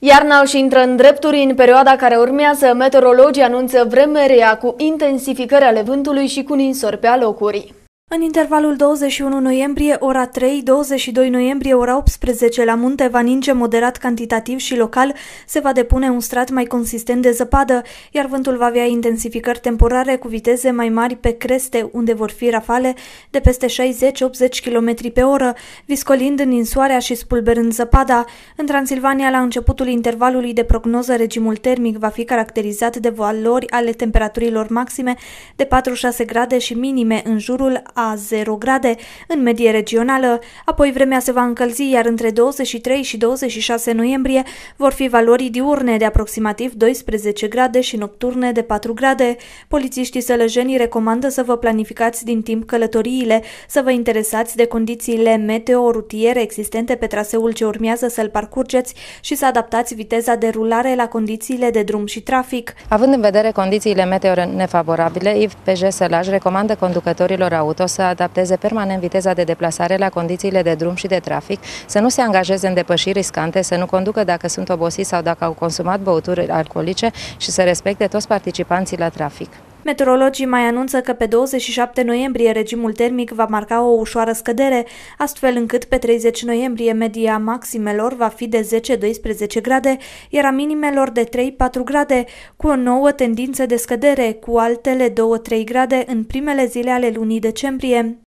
Iarna și intră în drepturi în perioada care urmează. Meteorologii anunță vreme rea cu intensificări ale vântului și cu ninsori pe alocuri. În intervalul 21 noiembrie, ora 3, 22 noiembrie, ora 18, la munte va ninge moderat cantitativ și local, se va depune un strat mai consistent de zăpadă, iar vântul va avea intensificări temporare cu viteze mai mari pe creste, unde vor fi rafale de peste 60-80 km pe oră, viscolind în insoarea și spulberând zăpada. În Transilvania, la începutul intervalului de prognoză, regimul termic va fi caracterizat de valori ale temperaturilor maxime de 4-6 grade și minime în jurul a 0 grade în medie regională, apoi vremea se va încălzi, iar între 23 și 26 noiembrie vor fi valori diurne de aproximativ 12 grade și nocturne de 4 grade. Polițiștii sălăjenii recomandă să vă planificați din timp călătoriile, să vă interesați de condițiile meteo-rutiere existente pe traseul ce urmează să-l parcurgeți și să adaptați viteza de rulare la condițiile de drum și trafic. Având în vedere condițiile meteo nefavorabile, IFPJ Sălaj recomandă conducătorilor auto să adapteze permanent viteza de deplasare la condițiile de drum și de trafic, să nu se angajeze în depășiri riscante, să nu conducă dacă sunt obosiți sau dacă au consumat băuturi alcoolice și să respecte toți participanții la trafic. Meteorologii mai anunță că pe 27 noiembrie regimul termic va marca o ușoară scădere, astfel încât pe 30 noiembrie media maximelor va fi de 10-12 grade, iar a minimelor de 3-4 grade, cu o nouă tendință de scădere, cu altele 2-3 grade în primele zile ale lunii decembrie.